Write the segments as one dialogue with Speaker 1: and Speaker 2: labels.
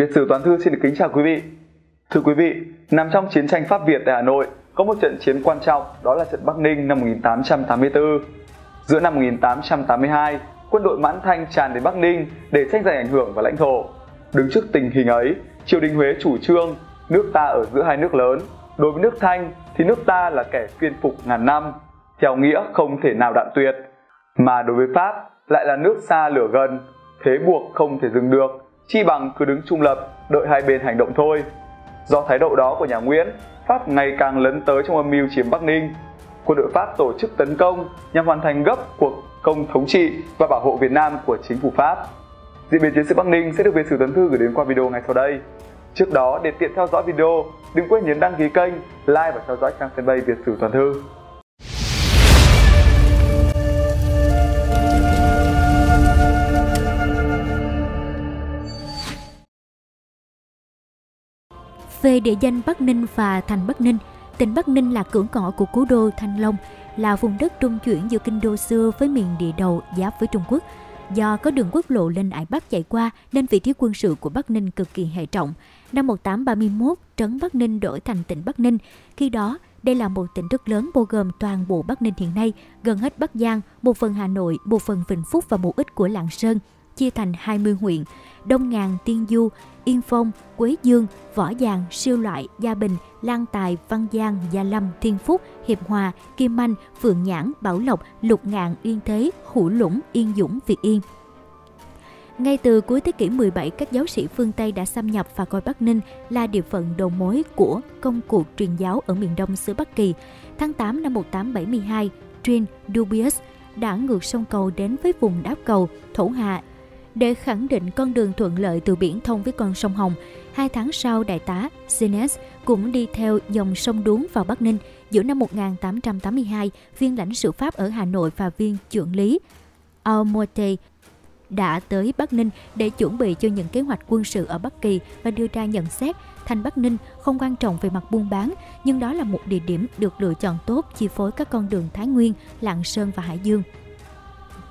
Speaker 1: Việt Sử Toàn Thư xin được kính chào quý vị. Thưa quý vị, nằm trong chiến tranh Pháp Việt tại Hà Nội, có một trận chiến quan trọng đó là trận Bắc Ninh năm 1884. Giữa năm 1882, quân đội Mãn Thanh tràn đến Bắc Ninh để tranh giành ảnh hưởng và lãnh thổ. Đứng trước tình hình ấy, triều đình Huế chủ trương nước ta ở giữa hai nước lớn. Đối với nước Thanh thì nước ta là kẻ phiên phục ngàn năm, theo nghĩa không thể nào đoạn tuyệt. Mà đối với Pháp lại là nước xa lửa gần, thế buộc không thể dừng được, chi bằng cứ đứng trung lập, đợi hai bên hành động thôi. Do thái độ đó của nhà Nguyễn, Pháp ngày càng lấn tới trong âm mưu chiếm Bắc Ninh. Quân đội Pháp tổ chức tấn công nhằm hoàn thành gấp cuộc công thống trị và bảo hộ Việt Nam của chính phủ Pháp. Diễn biến chiến sự Bắc Ninh sẽ được Việt sử Tấn Thư gửi đến qua video ngay sau đây. Trước đó, để tiện theo dõi video, đừng quên nhấn đăng ký kênh, like và theo dõi trang fanpage Việt sử Toàn Thư.
Speaker 2: Về địa danh Bắc Ninh và thành Bắc Ninh, tỉnh Bắc Ninh là cửa ngõ của cố đô Thanh Long, là vùng đất trung chuyển giữa kinh đô xưa với miền địa đầu giáp với Trung Quốc. Do có đường quốc lộ lên Ải Bắc chạy qua nên vị trí quân sự của Bắc Ninh cực kỳ hệ trọng. Năm 1831, trấn Bắc Ninh đổi thành tỉnh Bắc Ninh. Khi đó, đây là một tỉnh rất lớn bao gồm toàn bộ Bắc Ninh hiện nay, gần hết Bắc Giang, một phần Hà Nội, một phần Vĩnh Phúc và một ít của Lạng Sơn, chia thành 20 huyện, Đông Ngàn, Tiên Du, Yên Phong, Quế Dương, Võ Giàng, Siêu Loại, Gia Bình, Lan Tài, Văn Giang, Gia Lâm, Thiên Phúc, Hiệp Hòa, Kim Anh, Phượng Nhãn, Bảo Lộc, Lục Ngạn, Yên Thế, Hữu Lũng, Yên Dũng, Việt Yên. Ngay từ cuối thế kỷ 17, các giáo sĩ phương Tây đã xâm nhập và coi Bắc Ninh là địa phận đầu mối của công cuộc truyền giáo ở miền đông xứ Bắc Kỳ. Tháng 8 năm 1872, Trin Dubius đã ngược sông cầu đến với vùng đáp cầu Thổ Hà để khẳng định con đường thuận lợi từ biển thông với con sông Hồng. Hai tháng sau, đại tá Sines cũng đi theo dòng sông Đuống vào Bắc Ninh. Giữa năm 1882, viên lãnh sự Pháp ở Hà Nội và viên trưởng lý Almonte đã tới Bắc Ninh để chuẩn bị cho những kế hoạch quân sự ở Bắc Kỳ và đưa ra nhận xét thành Bắc Ninh không quan trọng về mặt buôn bán, nhưng đó là một địa điểm được lựa chọn tốt chi phối các con đường Thái Nguyên, Lạng Sơn và Hải Dương.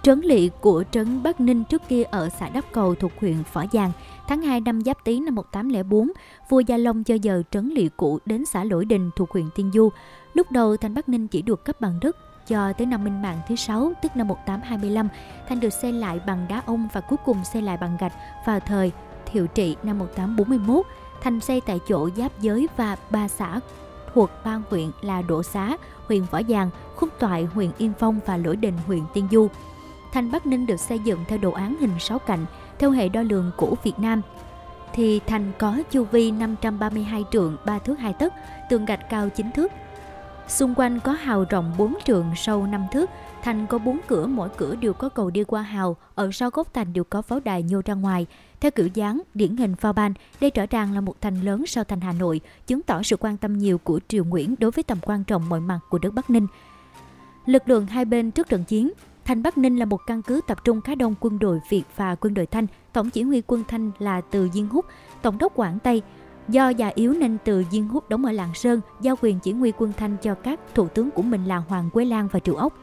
Speaker 2: Trấn lỵ của trấn Bắc Ninh trước kia ở xã Đắp Cầu thuộc huyện Phỏ Giang. Tháng 2 năm Giáp Tý năm 1804, vua Gia Long cho giờ trấn lỵ cũ đến xã Lỗi Đình thuộc huyện Tiên Du. Lúc đầu thành Bắc Ninh chỉ được cấp bằng đất, cho tới năm Minh Mạng thứ 6, tức năm 1825, thành được xây lại bằng đá ông và cuối cùng xây lại bằng gạch vào thời Thiệu Trị năm 1841. Thành xây tại chỗ giáp giới và ba xã thuộc ba huyện là Đỗ Xá, huyện Võ Giàng, Khúc Toại, huyện Yên Phong và Lỗi Đình, huyện Tiên Du. Thành Bắc Ninh được xây dựng theo đồ án hình sáu cạnh, theo hệ đo lường của Việt Nam. Thì thành có chu vi 532 trượng 3 thước 2 tấc, tường gạch cao 9 thước. Xung quanh có hào rộng 4 trượng sâu 5 thước, thành có 4 cửa, mỗi cửa đều có cầu đi qua hào, ở sau góc thành đều có pháo đài nhô ra ngoài. Theo kiểu dáng, điển hình phao ban, đây rõ ràng là một thành lớn sau thành Hà Nội, chứng tỏ sự quan tâm nhiều của Triều Nguyễn đối với tầm quan trọng mọi mặt của đất Bắc Ninh. Lực lượng hai bên trước trận chiến, Thành Bắc Ninh là một căn cứ tập trung khá đông quân đội Việt và quân đội Thanh. Tổng chỉ huy quân Thanh là Từ Diên Húc, Tổng đốc Quảng Tây. Do già yếu nên Từ Diên Húc đóng ở Lạng Sơn, giao quyền chỉ huy quân Thanh cho các thủ tướng của mình là Hoàng Quế Lan và Triệu Ốc.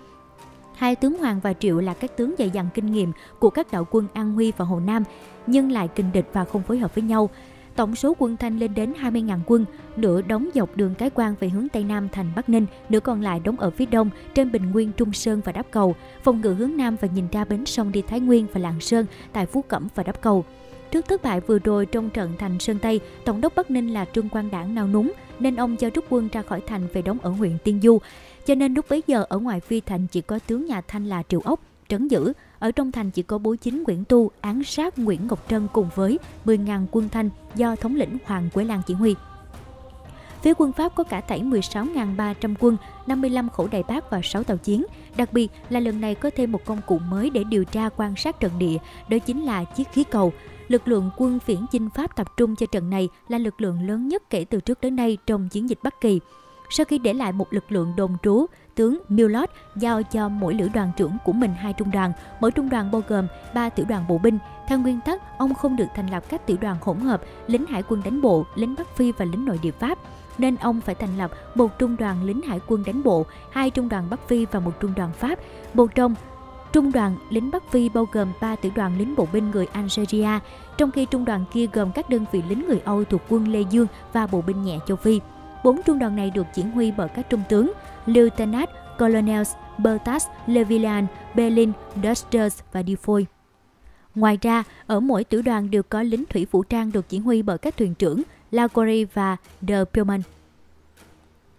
Speaker 2: Hai tướng Hoàng và Triệu là các tướng dày dặn kinh nghiệm của các đạo quân An Huy và Hồ Nam, nhưng lại kinh địch và không phối hợp với nhau. Tổng số quân Thanh lên đến 20.000 quân, nửa đóng dọc đường Cái Quan về hướng Tây Nam thành Bắc Ninh, nửa còn lại đóng ở phía đông trên Bình Nguyên, Trung Sơn và Đáp Cầu, phòng ngự hướng Nam và nhìn ra bến sông đi Thái Nguyên và Lạng Sơn tại Phú Cẩm và Đáp Cầu. Trước thất bại vừa rồi trong trận thành Sơn Tây, Tổng đốc Bắc Ninh là Trương Quang Đảng nao núng, nên ông cho rút quân ra khỏi thành về đóng ở huyện Tiên Du. Cho nên lúc bấy giờ ở ngoài phi thành chỉ có tướng nhà Thanh là Triệu Ốc, trấn giữ. Ở trong thành chỉ có bố chính Nguyễn Tu án sát Nguyễn Ngọc Trân cùng với 10.000 quân Thanh do thống lĩnh Hoàng Quế Lan chỉ huy. Phía quân Pháp có cả thảy 16.300 quân, 55 khẩu đại bác và 6 tàu chiến. Đặc biệt là lần này có thêm một công cụ mới để điều tra quan sát trận địa, đó chính là chiếc khí cầu. Lực lượng quân phiển chinh Pháp tập trung cho trận này là lực lượng lớn nhất kể từ trước đến nay trong chiến dịch Bắc Kỳ. Sau khi để lại một lực lượng đồn trú, tướng Millot giao cho mỗi lữ đoàn trưởng của mình hai trung đoàn, mỗi trung đoàn bao gồm 3 tiểu đoàn bộ binh. Theo nguyên tắc, ông không được thành lập các tiểu đoàn hỗn hợp, lính hải quân đánh bộ, lính Bắc Phi và lính nội địa Pháp nên ông phải thành lập một trung đoàn lính hải quân đánh bộ, hai trung đoàn Bắc Phi và một trung đoàn Pháp. Một trong Trung đoàn lính Bắc Phi bao gồm 3 tiểu đoàn lính bộ binh người Algeria, trong khi trung đoàn kia gồm các đơn vị lính người Âu thuộc quân Lê Dương và bộ binh nhẹ châu Phi. Bốn trung đoàn này được chỉ huy bởi các trung tướng Lieutenant Colonels Bertas, Levillan, Berlin, Dusters và Defoy. Ngoài ra, ở mỗi tiểu đoàn đều có lính thủy vũ trang được chỉ huy bởi các thuyền trưởng Lagory và de Pillman.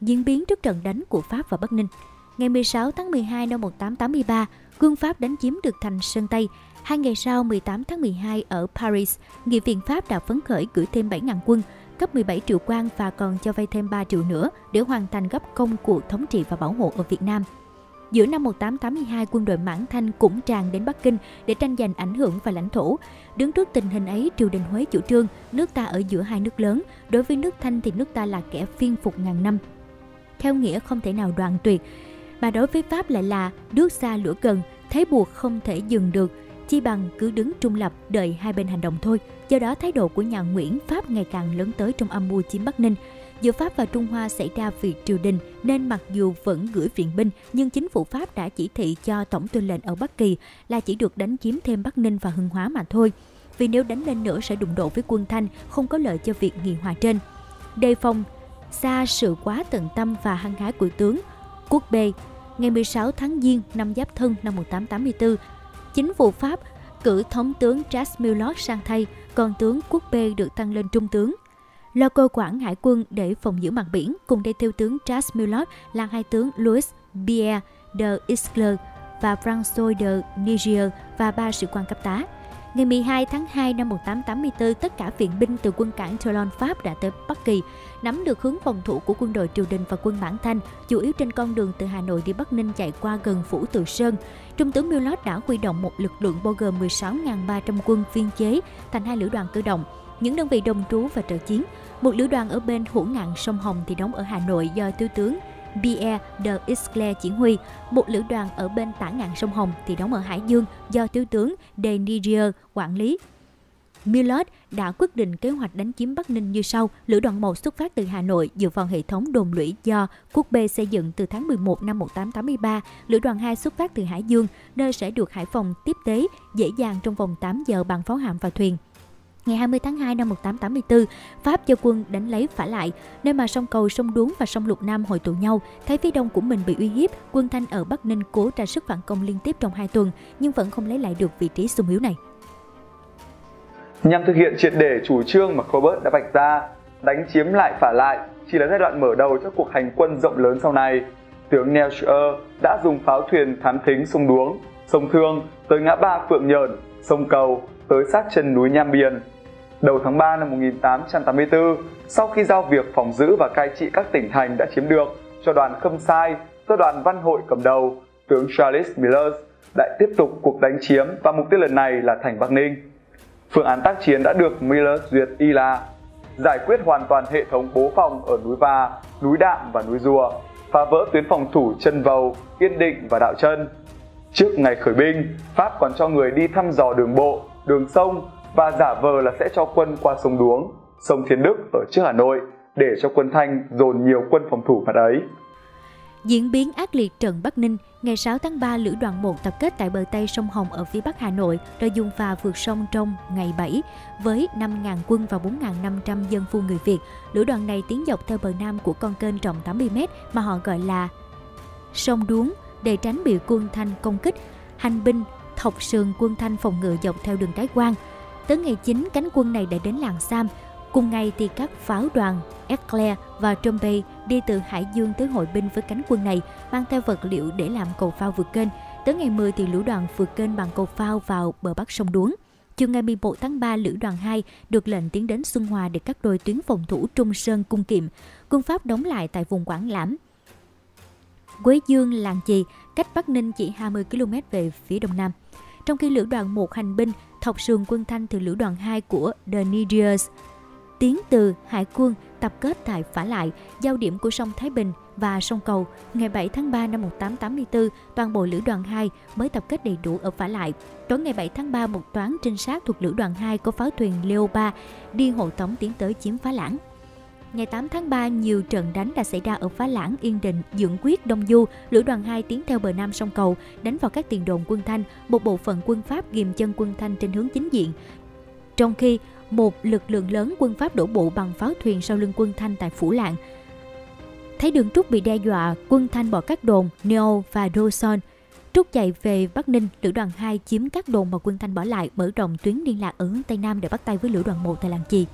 Speaker 2: Diễn biến trước trận đánh của Pháp và Bắc Ninh Ngày 16 tháng 12 năm 1883, quân Pháp đánh chiếm được thành Sơn Tây. Hai ngày sau, 18 tháng 12 ở Paris, nghị viện Pháp đã phấn khởi gửi thêm 7.000 quân, cấp 17 triệu quan và còn cho vay thêm 3 triệu nữa để hoàn thành gấp công cuộc thống trị và bảo hộ ở Việt Nam. Giữa năm 1882, quân đội Mãn Thanh cũng tràn đến Bắc Kinh để tranh giành ảnh hưởng và lãnh thổ. Đứng trước tình hình ấy, triều đình Huế chủ trương nước ta ở giữa hai nước lớn, đối với nước Thanh thì nước ta là kẻ phiên phục ngàn năm. Theo nghĩa không thể nào đoạn tuyệt, mà đối với Pháp lại là nước xa lửa gần, thấy buộc không thể dừng được, chi bằng cứ đứng trung lập đợi hai bên hành động thôi. Do đó thái độ của nhà Nguyễn Pháp ngày càng lớn tới trong âm mưu chiếm Bắc Ninh. Giữa Pháp và Trung Hoa xảy ra việc triều đình nên mặc dù vẫn gửi viện binh nhưng chính phủ Pháp đã chỉ thị cho tổng tư lệnh ở Bắc Kỳ là chỉ được đánh chiếm thêm Bắc Ninh và Hưng Hóa mà thôi. Vì nếu đánh lên nữa sẽ đụng độ với quân Thanh, không có lợi cho việc nghị hòa trên. Đề phòng xa sự quá tận tâm và hăng hái của tướng Quốc B ngày 16 tháng Giêng năm Giáp Thân năm 1884, chính phủ Pháp cử thống tướng Jacques Milot sang thay, còn tướng Quốc B được tăng lên trung tướng. Lo cơ quản hải quân để phòng giữ mặt biển, cùng đây theo tướng Jacques Milot là hai tướng Louis Pierre de Isler và François de Niger và ba sĩ quan cấp tá. Ngày 12 tháng 2 năm 1884, tất cả viện binh từ quân cảng Toulon Pháp đã tới Bắc Kỳ, nắm được hướng phòng thủ của quân đội triều đình và quân Mãn Thanh, chủ yếu trên con đường từ Hà Nội đi Bắc Ninh chạy qua gần phủ Từ Sơn. Trung tướng Milot đã huy động một lực lượng bao gồm 16.300 quân viên chế thành hai lữ đoàn cơ động, những đơn vị đồng trú và trợ chiến. Một lữ đoàn ở bên hữu ngạn sông Hồng thì đóng ở Hà Nội do thiếu tướng Pierre de Isler chỉ huy, một lữ đoàn ở bên tả ngạn sông Hồng thì đóng ở Hải Dương do thiếu tướng de Niger quản lý. Millard đã quyết định kế hoạch đánh chiếm Bắc Ninh như sau. Lữ đoàn 1 xuất phát từ Hà Nội dựa vào hệ thống đồn lũy do Quốc B xây dựng từ tháng 11 năm 1883. Lữ đoàn 2 xuất phát từ Hải Dương, nơi sẽ được Hải phòng tiếp tế dễ dàng trong vòng 8 giờ bằng pháo hạm và thuyền. Ngày 20 tháng 2 năm 1884, Pháp cho quân đánh lấy phả lại, nơi mà sông Cầu, sông Đuống và sông Lục Nam hội tụ nhau. Thấy phía đông của mình bị uy hiếp, quân Thanh ở Bắc Ninh cố ra sức phản công liên tiếp trong hai tuần, nhưng vẫn không lấy lại được vị trí sung yếu này.
Speaker 1: Nhằm thực hiện triệt để chủ trương mà Colbert đã vạch ra, đánh chiếm lại phả lại chỉ là giai đoạn mở đầu cho cuộc hành quân rộng lớn sau này. Tướng Nelcher đã dùng pháo thuyền thám thính sông Đuống, sông Thương tới ngã ba Phượng Nhờn, sông Cầu tới sát chân núi Nham Biên Đầu tháng 3 năm 1884, sau khi giao việc phòng giữ và cai trị các tỉnh thành đã chiếm được cho đoàn Khâm Sai do đoàn Văn Hội cầm đầu, tướng Charles Miller lại tiếp tục cuộc đánh chiếm và mục tiêu lần này là thành Bắc Ninh. Phương án tác chiến đã được Miller duyệt y là giải quyết hoàn toàn hệ thống bố phòng ở núi Va, núi Đạm và núi Rùa, phá vỡ tuyến phòng thủ chân Vầu, Yên Định và Đạo Chân. Trước ngày khởi binh, Pháp còn cho người đi thăm dò đường bộ, đường sông và giả vờ là sẽ cho quân qua sông Đuống, sông Thiên Đức ở trước Hà Nội để cho quân Thanh dồn nhiều quân phòng thủ mặt ấy.
Speaker 2: Diễn biến ác liệt trận Bắc Ninh, ngày 6 tháng 3, Lữ đoàn 1 tập kết tại bờ Tây sông Hồng ở phía Bắc Hà Nội, rồi dùng phà vượt sông trong ngày 7 với 5.000 quân và 4.500 dân phu người Việt. Lữ đoàn này tiến dọc theo bờ nam của con kênh rộng 80m mà họ gọi là sông Đuống để tránh bị quân Thanh công kích. Hành binh thọc sườn quân Thanh phòng ngự dọc theo đường cái quan. Tới ngày 9, cánh quân này đã đến làng Sam. Cùng ngày thì các pháo đoàn Eclair và Trombay đi từ Hải Dương tới hội binh với cánh quân này, mang theo vật liệu để làm cầu phao vượt kênh. Tới ngày 10 thì lũ đoàn vượt kênh bằng cầu phao vào bờ bắc sông Đuống. Chiều ngày 11 tháng 3, Lữ đoàn 2 được lệnh tiến đến Xuân Hòa để cắt đôi tuyến phòng thủ Trung Sơn Cung Kiệm. Quân Pháp đóng lại tại vùng Quảng Lãm. Quế Dương, Làng Chì, cách Bắc Ninh chỉ 20 km về phía đông nam. Trong khi lữ đoàn 1 hành binh thọc sườn quân Thanh từ lữ đoàn 2 của The Nidiers. Tiến từ Hải quân tập kết tại Phả Lại, giao điểm của sông Thái Bình và sông Cầu. Ngày 7 tháng 3 năm 1884, toàn bộ lữ đoàn 2 mới tập kết đầy đủ ở Phả Lại. Tối ngày 7 tháng 3, một toán trinh sát thuộc lữ đoàn 2 có pháo thuyền Leopa đi hộ tống tiến tới chiếm Phá Lãng. Ngày 8 tháng 3, nhiều trận đánh đã xảy ra ở Phá Lãng, Yên Định, Dưỡng Quyết, Đông Du. Lữ đoàn 2 tiến theo bờ nam sông Cầu, đánh vào các tiền đồn quân Thanh. Một bộ phận quân Pháp ghim chân quân Thanh trên hướng chính diện. Trong khi một lực lượng lớn quân Pháp đổ bộ bằng pháo thuyền sau lưng quân Thanh tại Phủ Lạng. Thấy đường Trúc bị đe dọa, quân Thanh bỏ các đồn Neo và Roson. Trúc chạy về Bắc Ninh, lữ đoàn 2 chiếm các đồn mà quân Thanh bỏ lại, mở rộng tuyến liên lạc ở hướng Tây Nam để bắt tay với lữ đoàn 1 tại Làng Chì.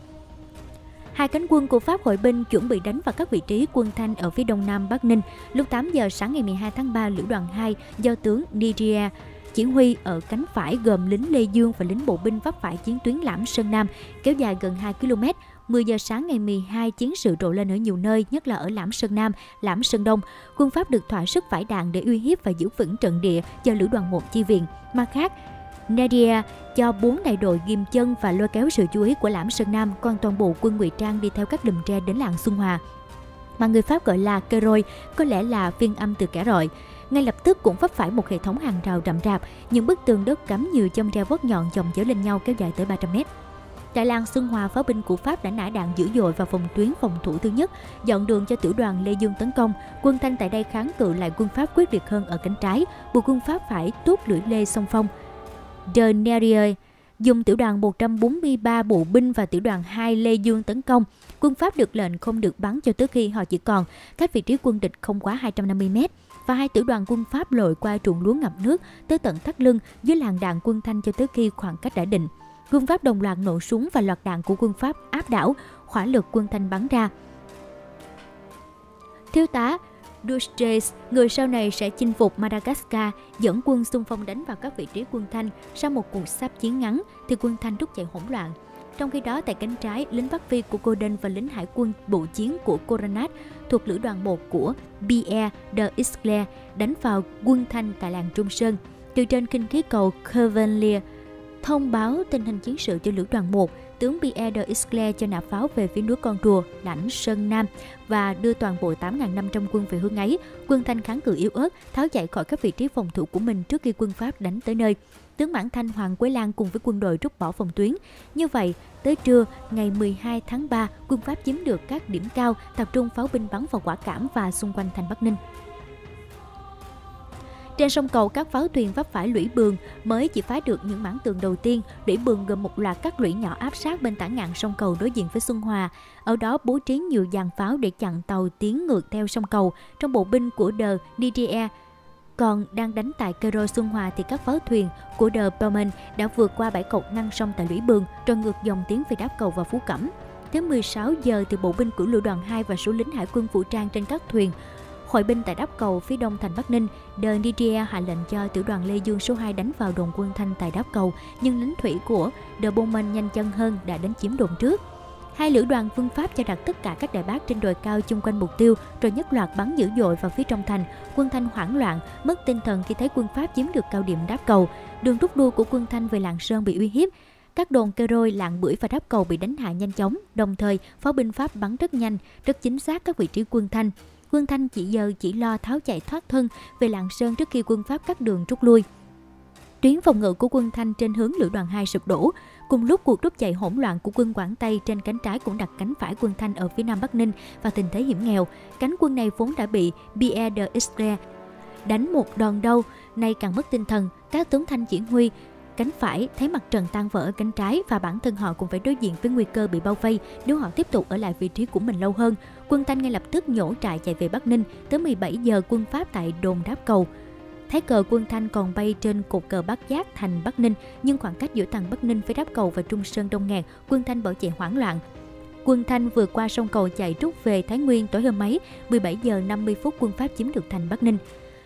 Speaker 2: Hai cánh quân của Pháp hội binh chuẩn bị đánh vào các vị trí quân Thanh ở phía đông nam Bắc Ninh. Lúc 8 giờ sáng ngày 12 tháng 3, lữ đoàn 2 do tướng Nigeria chỉ huy ở cánh phải gồm lính Lê Dương và lính bộ binh vấp phải chiến tuyến Lãm Sơn Nam kéo dài gần 2 km. 10 giờ sáng ngày 12, chiến sự rộ lên ở nhiều nơi, nhất là ở Lãm Sơn Nam, Lãm Sơn Đông. Quân Pháp được thỏa sức phải đạn để uy hiếp và giữ vững trận địa cho lữ đoàn 1 chi viện. Mặt khác, Nadia cho bốn đại đội ghim chân và lôi kéo sự chú ý của Lãm Sơn Nam, còn toàn bộ quân ngụy trang đi theo các lùm tre đến làng Xuân Hòa mà người Pháp gọi là Keroi, có lẽ là phiên âm từ kẻ rọi. Ngay lập tức cũng vấp phải một hệ thống hàng rào rậm rạp, những bức tường đất cắm nhiều châm tre vót nhọn chồng chéo lên nhau kéo dài tới 300 mét. Tại làng Xuân Hòa, pháo binh của Pháp đã nã đạn dữ dội vào phòng tuyến phòng thủ thứ nhất, dọn đường cho tiểu đoàn Lê Dương tấn công. Quân Thanh tại đây kháng cự lại quân Pháp quyết liệt hơn ở cánh trái, buộc quân Pháp phải tốt lưỡi lê song phong. Daenerys dùng tiểu đoàn 143 bộ binh và tiểu đoàn 2 Lê Dương tấn công. Quân Pháp được lệnh không được bắn cho tới khi họ chỉ còn cách vị trí quân địch không quá 250 mét và hai tiểu đoàn quân Pháp lội qua ruộng lúa ngập nước tới tận thắt lưng dưới làn đạn quân Thanh cho tới khi khoảng cách đã định. Quân Pháp đồng loạt nổ súng và loạt đạn của quân Pháp áp đảo, hỏa lực quân Thanh bắn ra. Thiếu tá Dustres, người sau này sẽ chinh phục Madagascar, dẫn quân xung phong đánh vào các vị trí quân Thanh. Sau một cuộc sáp chiến ngắn, thì quân Thanh rút chạy hỗn loạn. Trong khi đó, tại cánh trái, lính Bắc Phi của Gordon và lính hải quân bộ chiến của Coronat thuộc lữ đoàn 1 của Pierre de Isclair đánh vào quân Thanh tại làng Trung Sơn. Từ trên kinh khí cầu Cavalier, thông báo tình hình chiến sự cho lữ đoàn 1, tướng Pierre de Isclair cho nạp pháo về phía núi Con Rùa, lãnh Sơn Nam và đưa toàn bộ 8.500 quân về hướng ấy. Quân Thanh kháng cự yếu ớt, tháo chạy khỏi các vị trí phòng thủ của mình trước khi quân Pháp đánh tới nơi. Tướng Mãn Thanh Hoàng Quế Lan cùng với quân đội rút bỏ phòng tuyến. Như vậy, tới trưa ngày 12 tháng 3, quân Pháp chiếm được các điểm cao, tập trung pháo binh bắn vào quả cảm và xung quanh thành Bắc Ninh. Trên sông cầu, các pháo thuyền vấp phải lũy bường mới chỉ phá được những mảng tường đầu tiên. Lũy bường gồm một loạt các lũy nhỏ áp sát bên tả ngạn sông cầu đối diện với Xuân Hòa. Ở đó bố trí nhiều dàn pháo để chặn tàu tiến ngược theo sông cầu. Trong bộ binh của đờ Niger còn đang đánh tại Cairo Xuân Hòa thì các pháo thuyền của The Bowman đã vượt qua bãi cột ngăn sông tại Lũy Bường rồi ngược dòng tiến về đáp cầu và Phú Cẩm. Tới 16 giờ thì bộ binh của lữ đoàn 2 và số lính hải quân vũ trang trên các thuyền Hội binh tại đáp cầu phía đông thành Bắc Ninh, đơn Didier hạ lệnh cho tiểu đoàn Lê Dương số 2 đánh vào đồn quân Thanh tại đáp cầu, nhưng lính thủy của De Bowman nhanh chân hơn đã đến chiếm đồn trước. Hai lữ đoàn phương Pháp cho đặt tất cả các đại bác trên đồi cao chung quanh mục tiêu, rồi nhất loạt bắn dữ dội vào phía trong thành. Quân Thanh hoảng loạn, mất tinh thần khi thấy quân Pháp chiếm được cao điểm đáp cầu. Đường rút đua của quân Thanh về Lạng Sơn bị uy hiếp. Các đồn kêu rôi, lạng bưởi và đáp cầu bị đánh hạ nhanh chóng, đồng thời pháo binh Pháp bắn rất nhanh, rất chính xác các vị trí quân Thanh. Quân Thanh chỉ giờ chỉ lo tháo chạy thoát thân về Lạng Sơn trước khi quân Pháp cắt đường rút lui. Tuyến phòng ngự của quân Thanh trên hướng lữ đoàn 2 sụp đổ. Cùng lúc cuộc rút chạy hỗn loạn của quân Quảng Tây trên cánh trái cũng đặt cánh phải quân Thanh ở phía nam Bắc Ninh vào tình thế hiểm nghèo. Cánh quân này vốn đã bị Pierre de Israel đánh một đòn đâu, nay càng mất tinh thần. Các tướng Thanh chỉ huy cánh phải thấy mặt trận tan vỡ cánh trái và bản thân họ cũng phải đối diện với nguy cơ bị bao vây nếu họ tiếp tục ở lại vị trí của mình lâu hơn. Quân Thanh ngay lập tức nhổ trại chạy về Bắc Ninh. Tới 17 giờ quân Pháp tại đồn đáp cầu Thấy cờ quân Thanh còn bay trên cột cờ Bắc Giác thành Bắc Ninh, nhưng khoảng cách giữa thành Bắc Ninh với đáp cầu và Trung Sơn đông ngàn, quân Thanh bỏ chạy hoảng loạn. Quân Thanh vượt qua sông cầu chạy rút về Thái Nguyên tối hôm ấy, 17 giờ 50 phút quân Pháp chiếm được thành Bắc Ninh.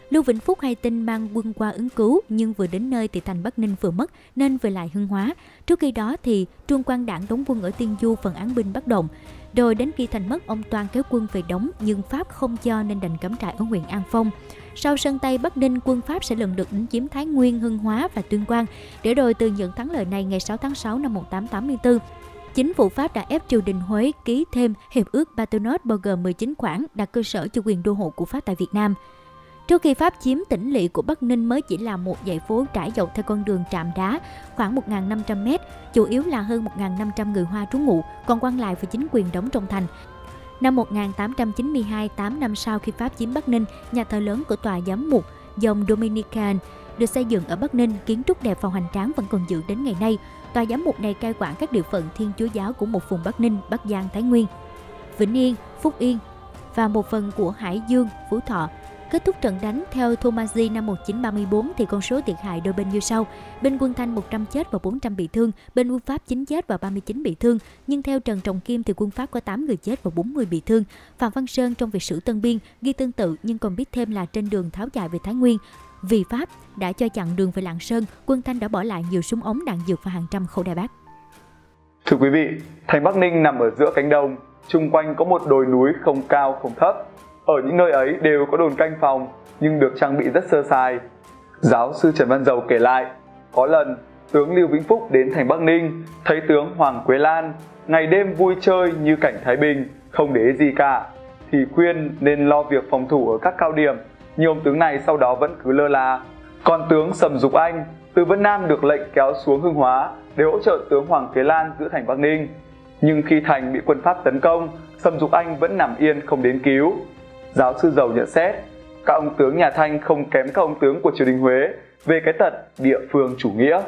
Speaker 2: Lưu Vĩnh Phúc hay tin mang quân qua ứng cứu nhưng vừa đến nơi thì thành Bắc Ninh vừa mất nên về lại Hưng Hóa. Trước khi đó thì Trương Quang Đảng đóng quân ở Tiên Du phần án binh bất động. Rồi đến khi thành mất ông Toan kéo quân về đóng nhưng Pháp không cho nên đành cắm trại ở huyện An Phong. Sau sân Tây Bắc Ninh, quân Pháp sẽ lần lượt đánh chiếm Thái Nguyên, Hưng Hóa và Tuyên Quang. Để rồi từ những thắng lợi này ngày 6 tháng 6 năm 1884, chính phủ Pháp đã ép triều đình Huế ký thêm hiệp ước Paternotte bao gồm 19 khoản đặt cơ sở cho quyền đô hộ của Pháp tại Việt Nam. Trước khi Pháp chiếm tỉnh lỵ của Bắc Ninh mới chỉ là một dãy phố trải dọc theo con đường trạm đá khoảng 1.500 m, chủ yếu là hơn 1.500 người Hoa trú ngụ, còn quan lại và chính quyền đóng trong thành. Năm 1892, 8 năm sau khi Pháp chiếm Bắc Ninh, nhà thờ lớn của tòa giám mục dòng Dominican được xây dựng ở Bắc Ninh, kiến trúc đẹp và hoành tráng vẫn còn giữ đến ngày nay. Tòa giám mục này cai quản các địa phận Thiên Chúa giáo của một vùng Bắc Ninh, Bắc Giang, Thái Nguyên, Vĩnh Yên, Phúc Yên và một phần của Hải Dương, Phú Thọ. Kết thúc trận đánh theo Thomasy năm 1934 thì con số thiệt hại đôi bên như sau. Bên quân Thanh 100 chết và 400 bị thương, bên quân Pháp 9 chết và 39 bị thương. Nhưng theo Trần Trọng Kim thì quân Pháp có 8 người chết và 40 bị thương. Phạm Văn Sơn trong việc sử Tân Biên ghi tương tự nhưng còn biết thêm là trên đường tháo chạy về Thái Nguyên, vì Pháp đã cho chặn đường về Lạng Sơn, quân Thanh đã bỏ lại nhiều súng ống đạn dược và hàng trăm khẩu đại bác.
Speaker 1: Thưa quý vị, thành Bắc Ninh nằm ở giữa cánh đồng, chung quanh có một đồi núi không cao không thấp. Ở những nơi ấy đều có đồn canh phòng, nhưng được trang bị rất sơ sài. Giáo sư Trần Văn Dầu kể lại, có lần tướng Lưu Vĩnh Phúc đến thành Bắc Ninh, thấy tướng Hoàng Quế Lan ngày đêm vui chơi như cảnh Thái Bình, không để gì cả, thì khuyên nên lo việc phòng thủ ở các cao điểm nhưng ông tướng này sau đó vẫn cứ lơ là. Còn tướng Sầm Dục Anh từ Vân Nam được lệnh kéo xuống Hưng Hóa để hỗ trợ tướng Hoàng Kế Lan giữ thành Bắc Ninh. Nhưng khi thành bị quân Pháp tấn công, Sầm Dục Anh vẫn nằm yên không đến cứu. Giáo sư giàu nhận xét, các ông tướng nhà Thanh không kém các ông tướng của triều đình Huế về cái tật địa phương chủ nghĩa.